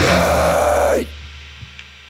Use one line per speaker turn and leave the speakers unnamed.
Yeah.